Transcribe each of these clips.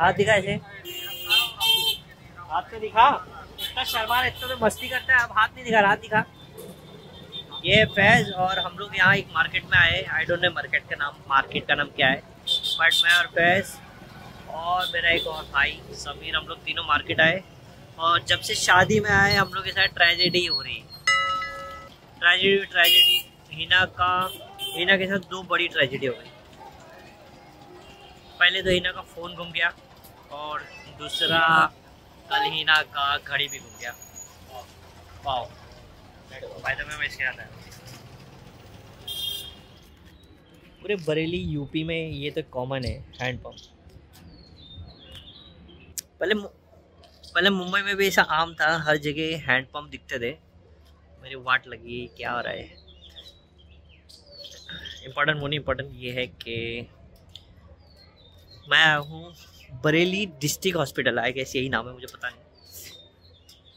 हाथ दिखा ऐसे हाथ तो दिखा। इतना शर्मा इतना तो मस्ती करता है। अब हाथ नहीं दिखा, हाथ दिखा। ये फैज और हम लोग यहाँ एक मार्केट में आए। आई डोंट नो मार्केट का नाम मार्केट का नाम क्या है। बट मैं और फैज और मेरा एक और भाई, समीर, हम लोग तीनों मार्केट आए। और जब से शादी में आए, हम लोग के साथ ट्रेजेडी हो रही है। ट्रेजेडी ट्रेजेडी हिना का, हिना के साथ दो बड़ी ट्रेजेडी हो गई। पहले तो हिना का फ़ोन घूम गया और दूसरा कल हिना का घड़ी भी घूम गया। वाओ पूरे बरेली यूपी में ये तो कॉमन है हैंड पंप पहले पहले मुंबई में भी ऐसा आम था, हर जगह हैंड पंप दिखते थे। मेरी वाट लगी, क्या हो रहा है? इम्पोर्टेंट मोनी इम्पोर्टेंट ये है कि मैं आया हूँ Bareilly district hospital I guess यही नाम है, मुझे पता नहीं।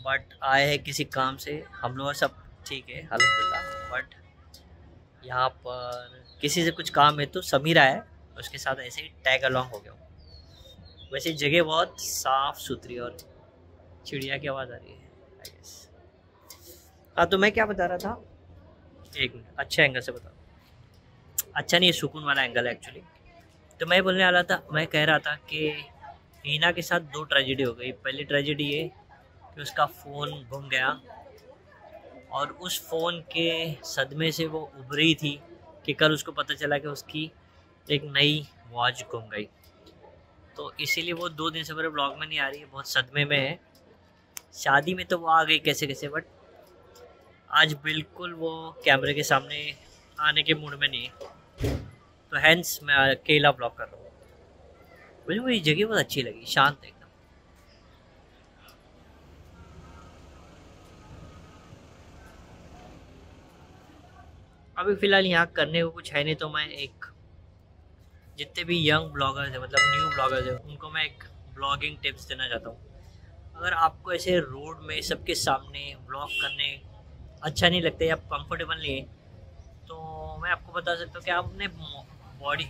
बट आए हैं किसी काम से, हम लोग सब ठीक है अलहमदिल्ला बट यहाँ पर किसी से कुछ काम है तो समीर है उसके साथ ऐसे ही टैग अलॉन्ग हो गया वैसे जगह बहुत साफ़ सुथरी और चिड़िया की आवाज़ आ रही है आई गेस हाँ तो मैं क्या बता रहा था? एक मिनट अच्छा एंगल से बताओ। अच्छा नहीं, ये सुकून वाला एंगल है एक्चुअली तो मैं बोलने वाला था, मैं कह रहा था कि हीना के साथ दो ट्रेजिडी हो गई। पहली ट्रेजिडी ये कि उसका फ़ोन गुम गया और उस फ़ोन के सदमे से वो उभरी थी कि कल उसको पता चला कि उसकी एक नई वॉच गुम गई। तो इसीलिए वो दो दिन से मेरे ब्लॉग में नहीं आ रही है, बहुत सदमे में है। शादी में तो वो आ गई कैसे कैसे बट आज बिल्कुल वो कैमरे के सामने आने के मूड में नहीं तो हैंस मैं अकेला ब्लॉग कर रहा हूँ। मुझे वो ये जगह बहुत अच्छी लगी, शांत है एकदम अभी फ़िलहाल यहाँ करने को कुछ है नहीं तो मैं एक जितने भी यंग ब्लॉगर्स हैं मतलब न्यू ब्लॉगर्स हैं, उनको मैं एक ब्लॉगिंग टिप्स देना चाहता हूँ। अगर आपको ऐसे रोड में सबके सामने ब्लॉग करने अच्छा नहीं लगता या कंफर्टेबल नहीं है तो मैं आपको बता सकता हूँ कि आप अपने बॉडी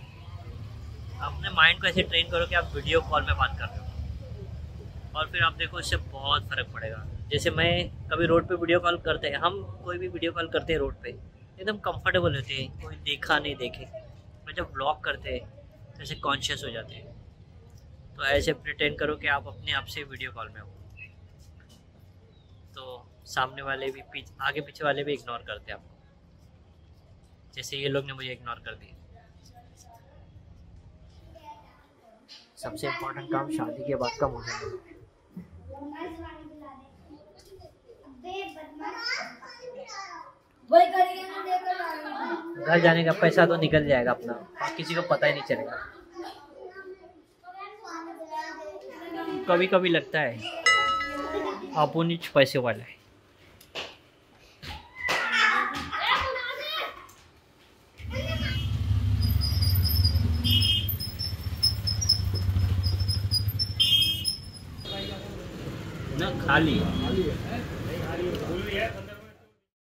अपने माइंड को ऐसे ट्रेन करो कि आप वीडियो कॉल में बात कर रहे हो। और फिर आप देखो इससे बहुत फ़र्क पड़ेगा। जैसे मैं कभी रोड पे वीडियो कॉल करते हैं, हम कोई भी वीडियो कॉल करते हैं रोड पे एकदम कंफर्टेबल होते हैं, कोई देखा नहीं, देखे। और जब ब्लॉग करते हैं तो ऐसे कॉन्शियस हो जाते हैं। तो ऐसे प्रिटेंड करो कि आप अपने आप से वीडियो कॉल में हो। तो सामने वाले भी पीछे, आगे पीछे वाले भी इग्नोर करते हैं आपको। जैसे ये लोग ने मुझे इग्नोर कर दिया। सबसे इम्पोर्टेंट काम शादी के बाद का मुझे। घर जाने का पैसा तो निकल जाएगा अपना। किसी को पता ही नहीं चलेगा। कभी कभी लगता है हीच पैसे वाला है। ना, खाली।